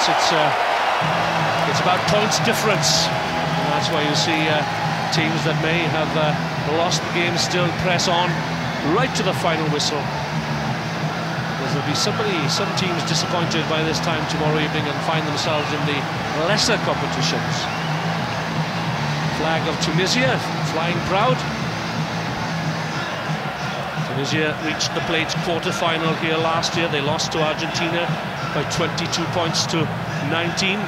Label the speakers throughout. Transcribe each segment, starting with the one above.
Speaker 1: It's uh, it's about points difference. And that's why you see uh, teams that may have uh, lost the game still press on right to the final whistle. Because there'll be somebody, some teams disappointed by this time tomorrow evening and find themselves in the lesser competitions. Flag of Tunisia, flying proud. Tunisia reached the plate quarter-final here last year. They lost to Argentina by 22 points to 19.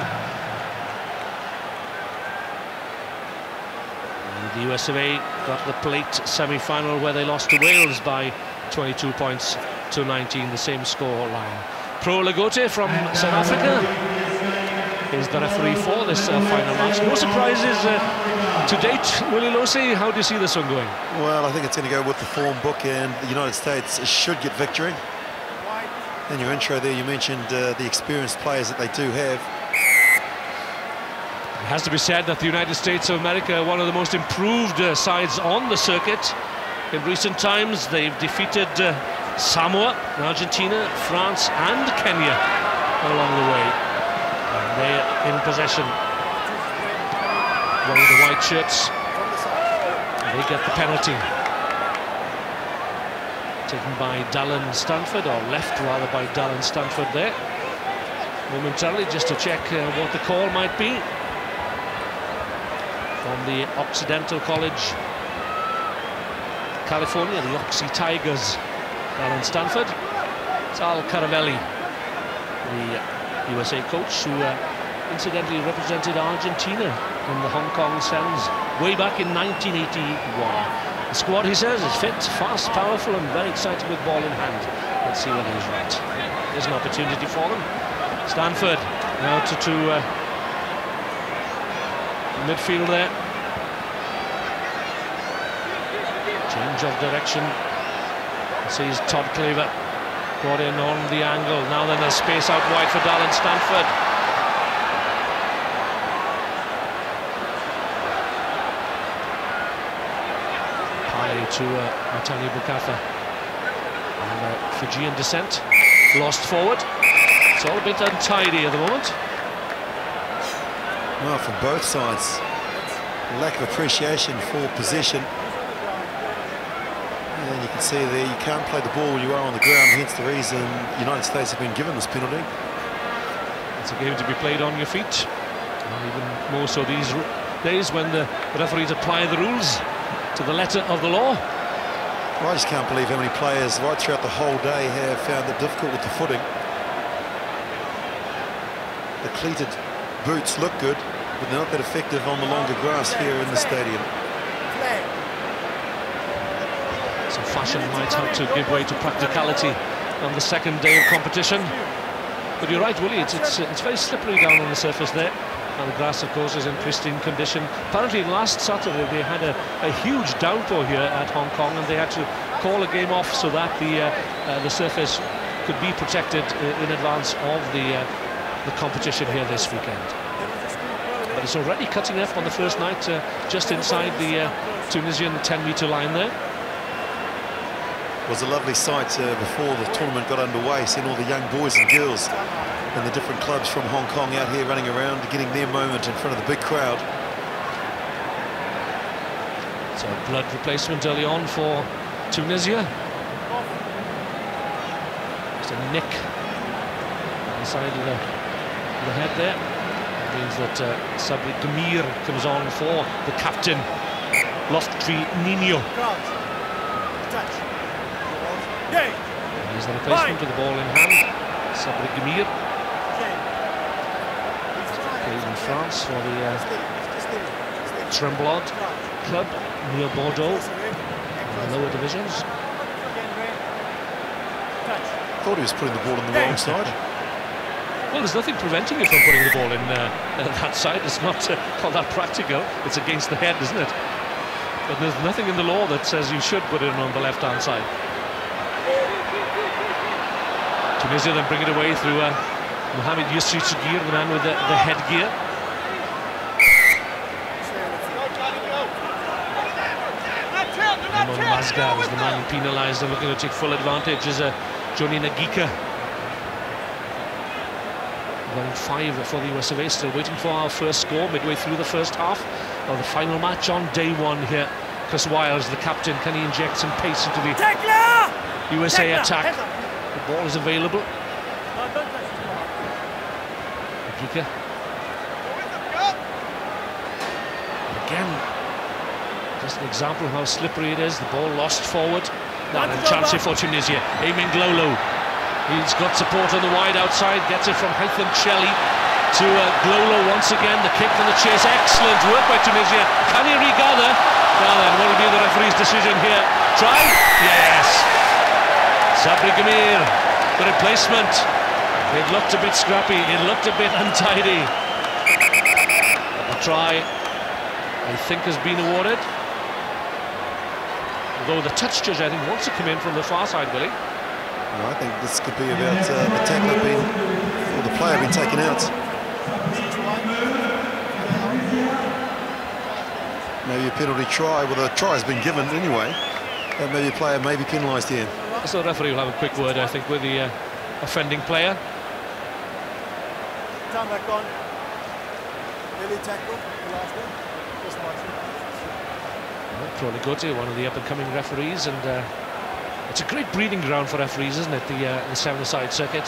Speaker 1: And the US of A got the plate semi-final where they lost to Wales by 22 points to 19, the same score line. Pro Lagote from South Africa is the referee for this uh, final match. No surprises uh, to date, Willie Losi. How do you see this one going?
Speaker 2: Well, I think it's going to go with the form book, and the United States should get victory. In your intro there, you mentioned uh, the experienced players that they do have.
Speaker 1: It has to be said that the United States of America are one of the most improved uh, sides on the circuit. In recent times, they've defeated uh, Samoa, Argentina, France and Kenya along the way. And they're in possession. One of the white shirts. They get the penalty. Taken by Dallin Stanford, or left rather by Dallin Stanford there. Momentarily, just to check uh, what the call might be. From the Occidental College, California, the Oxy Tigers. Dallin Stanford. It's Al Caravelli, the USA coach, who uh, incidentally represented Argentina in the Hong Kong Sevens way back in 1981. The squad, he says, is fit, fast, powerful and very excited with ball in hand. Let's see whether he's right. There's an opportunity for them. Stanford now to, to uh, midfield there. Change of direction. Sees Todd Cleaver brought in on the angle. Now then there's space out wide for Dallin Stanford. To uh, Matani Bukatha. And uh, Fijian descent. Lost forward. It's all a bit untidy at the moment.
Speaker 2: Well, from both sides, lack of appreciation for position. And you can see there, you can't play the ball while you are on the ground, hence the reason the United States have been given this penalty.
Speaker 1: It's a game to be played on your feet. And even more so these days when the referees apply the rules to the letter of the law.
Speaker 2: Well, I just can't believe how many players right throughout the whole day have found it difficult with the footing. The cleated boots look good, but they're not that effective on the longer grass here in the stadium.
Speaker 1: So fashion might have to give way to practicality on the second day of competition. But you're right, Willie, it's, it's, it's very slippery down on the surface there. And the grass, of course, is in pristine condition. Apparently, last Saturday they had a, a huge downpour here at Hong Kong, and they had to call a game off so that the uh, uh, the surface could be protected uh, in advance of the uh, the competition here this weekend. But it's already cutting up on the first night, uh, just inside the uh, Tunisian 10-metre line there.
Speaker 2: It was a lovely sight uh, before the tournament got underway, seeing all the young boys and girls and the different clubs from Hong Kong out here running around, getting their moment in front of the big crowd.
Speaker 1: So blood replacement early on for Tunisia. Just a nick inside of the, the head there. That means that uh, Sabri Gamir comes on for the captain, Lotfi Nino. He's the replacement with the ball in hand. Sabri Gamir. Plays in France for the uh, Tremblade club near Bordeaux, in the lower divisions.
Speaker 2: Thought he was putting the ball on the wrong side.
Speaker 1: Well, there's nothing preventing you from putting the ball in uh, that side. It's not, uh, not that practical. It's against the head, isn't it? But there's nothing in the law that says you should put it in on the left-hand side. Tunisia then bring it away through uh, Mohamed Yusri Chagir, the man with the, the headgear. Mazgar is the man penalised and looking to take full advantage is uh, Johnny Nagika. Running five for the US of A, still waiting for our first score midway through the first half of the final match on day one here. Chris Wyles, the captain, can he inject some pace into the USA attack? The ball is available. Giga. Again, just an example of how slippery it is. The ball lost forward. Now a chance here for Tunisia. Emin Glolo He's got support on the wide outside, gets it from Haitham Shelley to uh, Glolo once again. The kick from the chase, excellent work by Tunisia. Can he regather? Now then, what will be the referee's decision here? Try? Yes! Sabri Gamir, the replacement. It looked a bit scrappy, it looked a bit untidy. A try, I think, has been awarded. Although the touch judge, I think, wants to come in from the far side, Willie.
Speaker 2: Well, I think this could be about uh, the tackler being, or the player being taken out. Maybe a penalty try. Well, the try has been given anyway. And maybe a player may be penalised here.
Speaker 1: So the referee will have a quick word, I think, with the uh, offending player.
Speaker 3: Time back on. Early tackle, the last one. Just watching.
Speaker 1: Well, one of the up-and-coming referees, and uh, it's a great breeding ground for referees, isn't it? The uh, the seven-a-side circuit.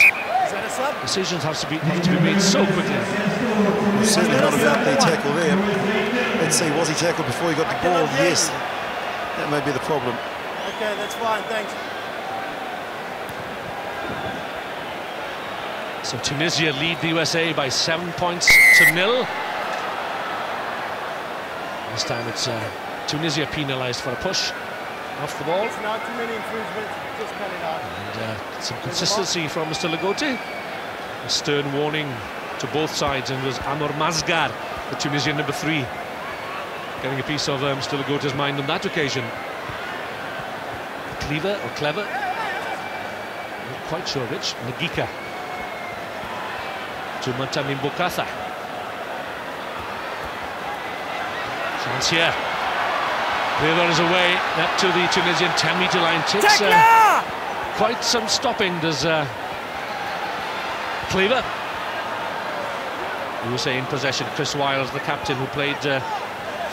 Speaker 1: Decisions have to be have to be made so quickly.
Speaker 2: Well, certainly not about the tackle there. Let's see, was he tackled before he got the ball? Yes. That may be the problem.
Speaker 3: Okay, that's fine. Thanks.
Speaker 1: So Tunisia lead the USA by seven points to nil. This time it's uh, Tunisia penalised for a push off the ball.
Speaker 3: Not too many infringements, just cut it out.
Speaker 1: And uh, some consistency from Mr. Lagote. A stern warning to both sides, and it was Amor Mazgar, the Tunisian number three, getting a piece of um, Mr. Lagote's mind on that occasion. Cleaver or clever? Not quite sure which. Nagika to Mantamin Bokatha. Chance here. Cleaver is away up to the Tunisian 10 metre line. Takes uh, quite some stopping, does uh, Cleaver. USA in possession. Chris Wyles, the captain who played uh,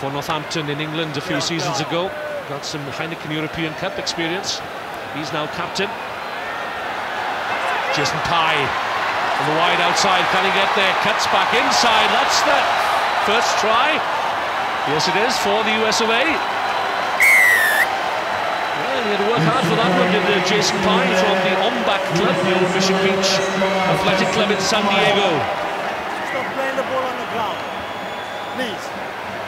Speaker 1: for Northampton in England a few seasons ago. Got some Heineken European Cup experience. He's now captain. Jason Pye on the wide outside. Can he get there? Cuts back inside. That's the first try. Yes, it is for the US of A. Well, he had to work hard for that one, did uh, Jason Pye from the OMBAC Club, the old Mission Beach Athletic Club in San Diego.
Speaker 3: Stop playing the ball on the ground, please.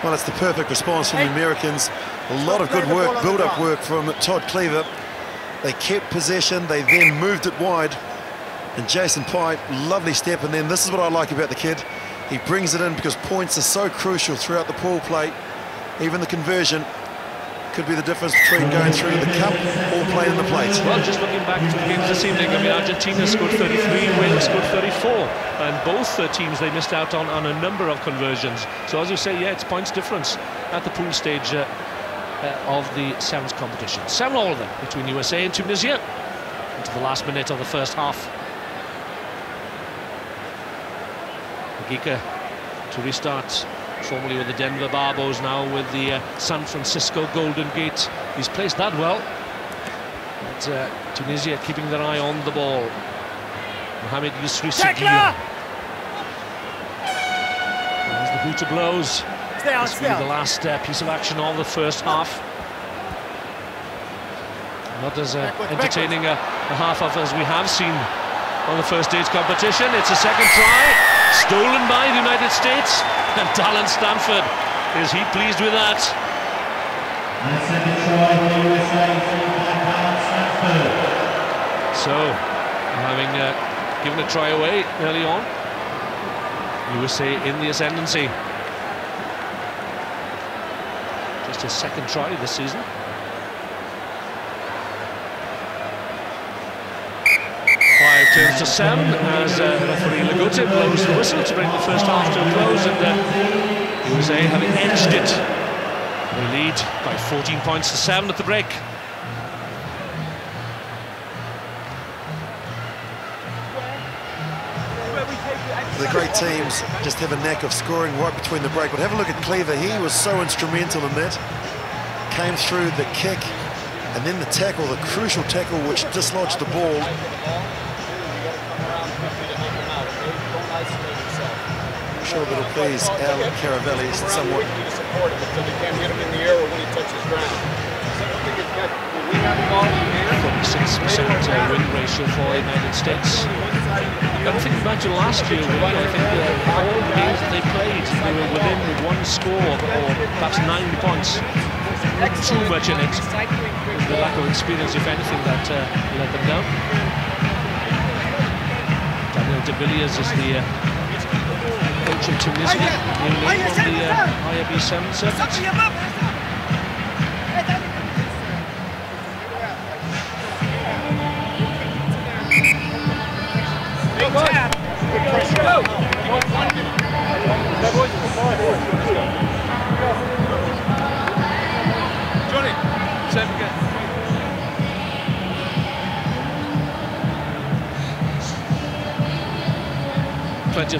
Speaker 2: Well, it's the perfect response from the Americans. A lot of good work, build-up work from Todd Cleaver. They kept possession, they then moved it wide. And Jason Pye, lovely step. And then this is what I like about the kid. He brings it in because points are so crucial throughout the pool play. Even the conversion, could be the difference between going through the cup or playing in the plate.
Speaker 1: Well, just looking back to the games this evening, I mean, Argentina scored 33, Wales scored 34, and both uh, teams, they missed out on, on a number of conversions. So as you say, yeah, it's points difference at the pool stage uh, uh, of the sevens competition. Seven all of them between USA and Tunisia into the last minute of the first half. Gika to restart formerly with the Denver Barbos, now with the uh, San Francisco Golden Gate. He's placed that well. But, uh, Tunisia keeping their eye on the ball. Mohamed Yusri Seguir. There's the boot of blows.
Speaker 3: Stay on,
Speaker 1: this will be the last uh, piece of action of the first half. Not as uh, entertaining a, a half of as we have seen on the first stage competition. It's a second try. Stolen by the United States. And Dallin Stanford, is he pleased with that? So, having uh, given a try away early on, USA in the ascendancy. Just his second try this season. To seven as uh, referee Lagote blows the whistle to bring the first half to a close and uh, USA having edged it. They lead by 14 points to 7 at the break.
Speaker 2: The great teams just have a knack of scoring right between the break. But have a look at Cleaver. He was so instrumental in that. Came through the kick and then the tackle, the crucial tackle which dislodged the ball. I'm sure that'll please Al Caravelli somewhat.
Speaker 4: Support him until they can't him in the air when he touches ground. I it's got,
Speaker 1: 46% uh, win ratio for the United States. I don't think to last year, I think uh, all the games that they played, they were within one score or perhaps nine points. Not too much in it. The lack of experience, if anything, that uh, let them down. Daniel de Villiers is the uh, coach of Tunisia, new name on the uh, IRB 7 circuit.
Speaker 4: Johnny,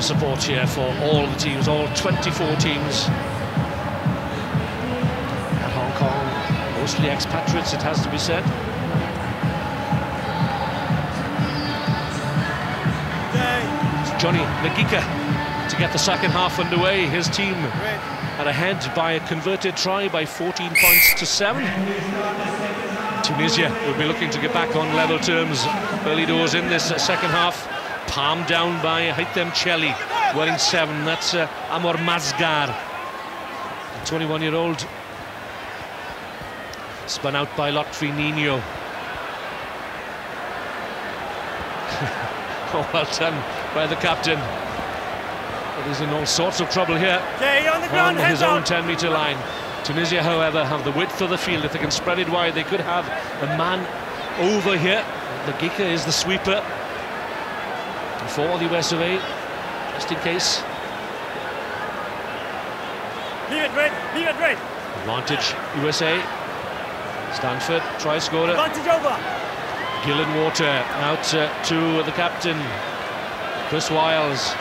Speaker 1: Support here for all the teams, all 24 teams. At Hong Kong, mostly expatriates, it has to be said. It's Johnny Nagika to get the second half underway. His team are ahead by a converted try by 14 points to 7. Tunisia will be looking to get back on level terms early doors in this second half. Palmed down by Haitem Cheli, wearing seven. That's uh, Amor Mazgar, 21-year-old. Spun out by Lotfi Nino. oh, well done by the captain. But he's in all sorts of trouble here
Speaker 3: on the
Speaker 1: on his own 10 metre line. Tunisia, however, have the width of the field. If they can spread it wide, they could have a man over here. The Gika is the sweeper for the US of A, just in case.
Speaker 3: Leave it red, leave it red.
Speaker 1: Advantage USA. Stanford try scorer.
Speaker 3: Advantage over.
Speaker 1: Gillenwater out uh, to the captain. Chris Wyles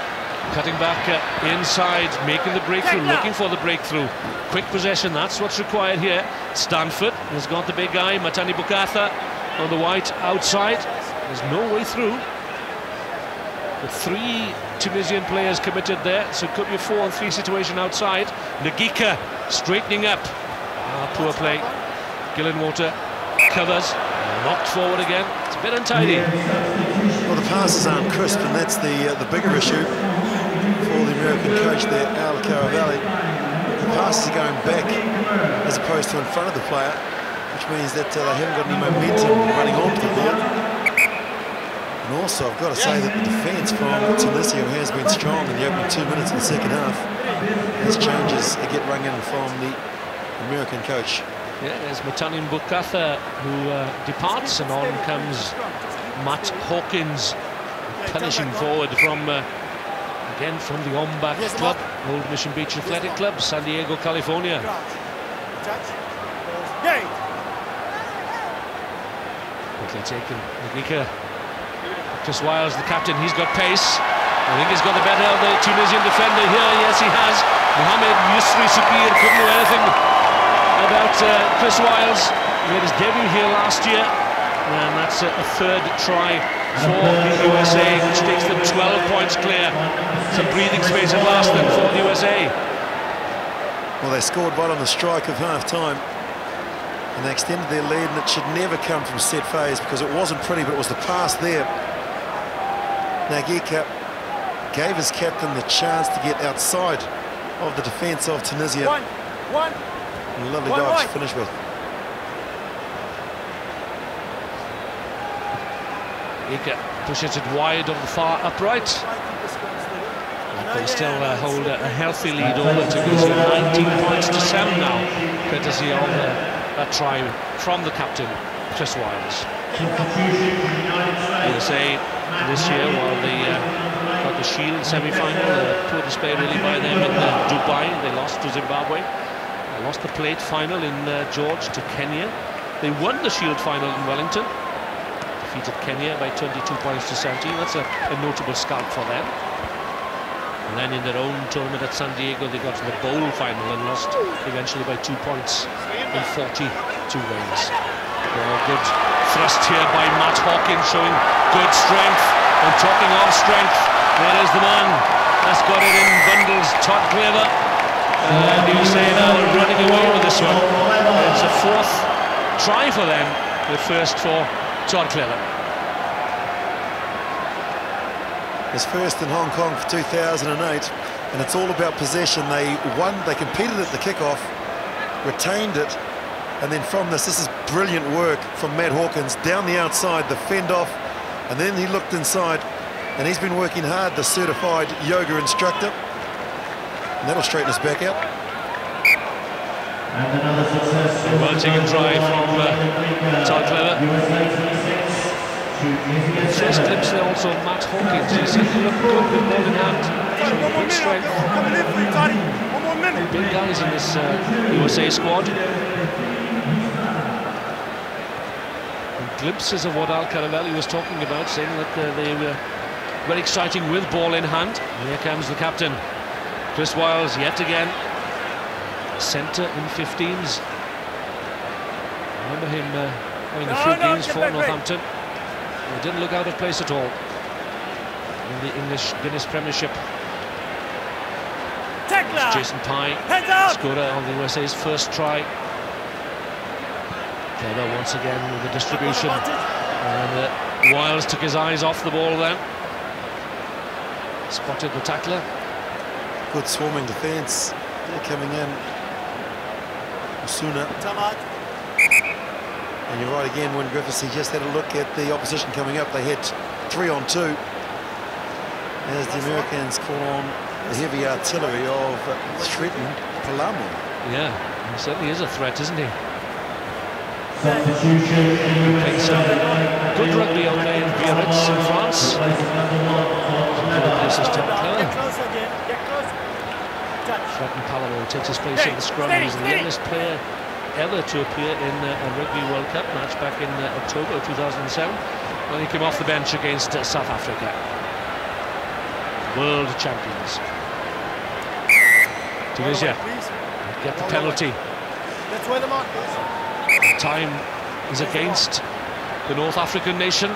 Speaker 1: cutting back uh, inside, making the breakthrough, looking for the breakthrough. Quick possession, that's what's required here. Stanford has got the big guy, Matani Bukatha on the white outside. There's no way through. Three Tunisian players committed there, so it could be a four on three situation outside. Nagika straightening up. Ah, poor play. Gillenwater covers, knocked forward again. It's a bit untidy.
Speaker 2: Well, the passes aren't crisp, and that's the uh, the bigger issue for the American coach there, Al Caravelli. The passes are going back as opposed to in front of the player, which means that uh, they haven't got any momentum running onto the ball. And also, I've got to say that the defence from Tunisia has been strong in the opening two minutes of the second half. As changes get rung in from the American coach.
Speaker 1: Yeah, there's Matanin Bukatha who uh, departs, and on comes Matt Hawkins, punishing forward from, uh, again, from the OMBAC
Speaker 3: Yes,
Speaker 1: Club, Old Mission Beach Athletic Club, San Diego, California.
Speaker 3: Touch.
Speaker 1: Quickly taken, Nagika. Chris Wyles, the captain, he's got pace. I think he's got the better of the Tunisian defender here. Yes, he has. Mohamed Yusri Subir couldn't do anything about uh, Chris Wyles. He made his debut here last year. And that's a, a third try for the USA, which takes them 12 points clear. Some breathing space at last then for the USA.
Speaker 2: Well, they scored right on the strike of half-time. And they extended their lead, and it should never come from set phase because it wasn't pretty, but it was the pass there. Nagika gave his captain the chance to get outside of the defence of Tunisia.
Speaker 3: One. One.
Speaker 2: Lovely
Speaker 3: One
Speaker 2: dive
Speaker 3: right.
Speaker 2: to finish with.
Speaker 1: Nagika pushes it wide on the far upright. They still uh, hold a, a healthy lead over Tunisia, 19 points to 7 now, courtesy of uh, that try from the captain, Chris Wyles. USA this year, while they uh, got the Shield semi-final, uh, poor display really by them in uh, Dubai. They lost to Zimbabwe. They lost the plate final in uh, George to Kenya. They won the Shield final in Wellington. Defeated Kenya by 22 points to 17. That's a, a notable scalp for them. And then in their own tournament at San Diego, they got to the bowl final and lost eventually by two points in 42 wins. Well, good thrust here by Matt Hawkins, showing good strength. And talking of strength, there is the man that's got it in bundles, Todd Claver. And you say now running away with this one. It's a fourth try for them, the first for Todd Claver.
Speaker 2: His first in Hong Kong for 2008, and it's all about possession. They won, they competed at the kickoff, retained it, and then from this, this is brilliant work from Matt Hawkins down the outside, the fend off, and then he looked inside, and he's been working hard, the certified yoga instructor, and that'll straighten us back out.
Speaker 5: And another success.
Speaker 1: Well try from uh, Todd Claver. First glimpse there also of Matt Hawkins. You see he looked good with ball in hand.
Speaker 3: One more
Speaker 1: Good
Speaker 3: minute.
Speaker 1: strength.
Speaker 3: Coming in for you, Toddy. One more minute.
Speaker 1: Big guys in this uh, USA squad. And glimpses of what Al Caravelli was talking about, saying that uh, they were very exciting with ball in hand. And here comes the captain, Chris Wyles, yet again. Centre in 15s. Remember him uh, having a few
Speaker 3: no,
Speaker 1: games
Speaker 3: get
Speaker 1: for. Northampton. He didn't look out of place at all in the English Guinness Premiership. Jason Pye scorer on the USA's first try. Once again with the distribution. And uh, Wyles took his eyes off the ball then. Spotted the tackler.
Speaker 2: Good swarming defence. They're coming in. Osuna. And you're right again, when Griffiths, he just had a look at the opposition coming up. They hit three on two. As the Americans call on the heavy artillery of Thretton Palamo.
Speaker 1: Yeah, he certainly is a threat, isn't he?
Speaker 5: Substitution in
Speaker 1: Played some good rugby on there in Biarritz in France. Other places to
Speaker 3: Get
Speaker 1: Clever.
Speaker 3: closer again. Get closer. Touch.
Speaker 1: Thretton Palamo takes his place in the scrum.
Speaker 3: Steady,
Speaker 1: He's the
Speaker 3: steady.
Speaker 1: youngest player ever to appear in uh, a Rugby World Cup match back in uh, October 2007 when he came off the bench against uh, South Africa. World champions. Tunisia get the penalty.
Speaker 3: That's where the mark is.
Speaker 1: Time is against the North African nation.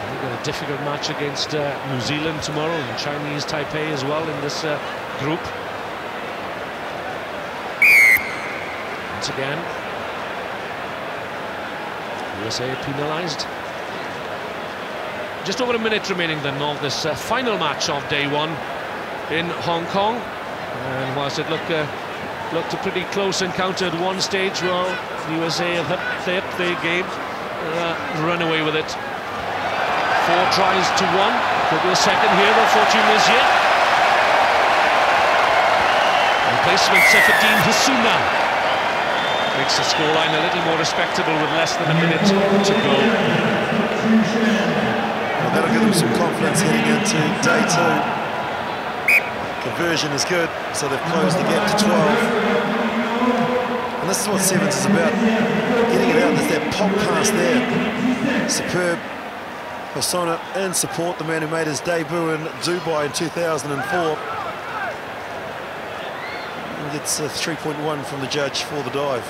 Speaker 1: They've got a difficult match against uh, New Zealand tomorrow and Chinese Taipei as well in this uh, group. Once again, USA penalised. Just over a minute remaining then of this uh, final match of day one in Hong Kong. And whilst it looked, uh, looked a pretty close encounter at one stage, well, the USA have upped their game, uh, run away with it. Four tries to one. Could be a second here, though, for Tunisia. Replacement Sefadine Hassouna makes the scoreline a little more respectable with less than a minute to go.
Speaker 2: Well, that'll give them some confidence heading into day two. Conversion is good, so they've closed the gap to 12. And this is what Sevens is about. Getting it out, there's that pop pass there. Superb persona and support the man who made his debut in Dubai in 2004. And gets a 3.1 from the judge for the dive.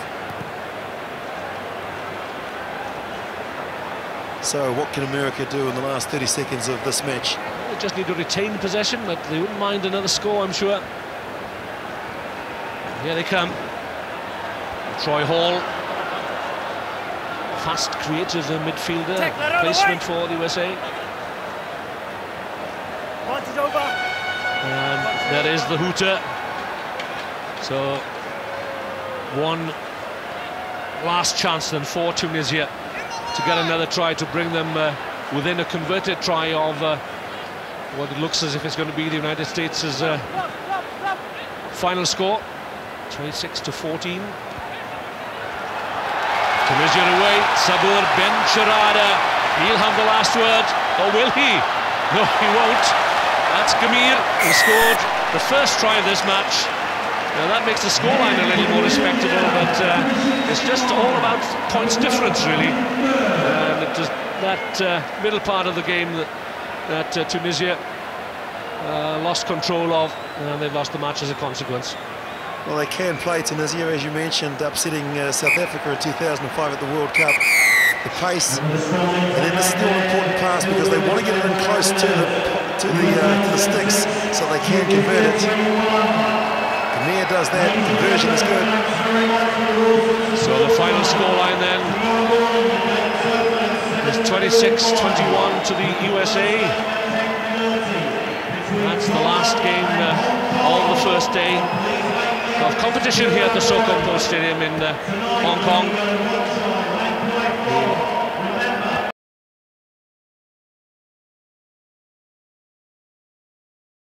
Speaker 2: So what can America do in the last 30 seconds of this match?
Speaker 1: They just need to retain possession, but they wouldn't mind another score, I'm sure. Here they come. Troy Hall. Fast, creative midfielder.
Speaker 3: Tackle it the
Speaker 1: Placement for the USA.
Speaker 3: Over.
Speaker 1: And there is the hooter. So, one last chance then for Tunisia to get another try to bring them uh, within a converted try of uh, what it looks as if it's going to be the United States' uh, final score. 26 to 14 Tunisia away. Sabur Ben Charada he'll have the last word or will he? No he won't. That's Gamir who scored the first try of this match. Now that makes the scoreline a little more respectable but uh, it's just all about points difference really. And it was that uh, middle part of the game that that uh, Tunisia uh, lost control of, and they've lost the match as a consequence.
Speaker 2: Well, they can play Tunisia, as you mentioned, upsetting uh, South Africa in 2005 at the World Cup. The pace, and then this is the all-important pass because they want to get it in close to the to the uh, to the sticks so they can convert it. Amir does that. Conversion is good.
Speaker 1: So the final scoreline then is 26-21 to the USA. That's the last game uh, of the first day of competition here at the Sokompo Stadium in uh, Hong Kong.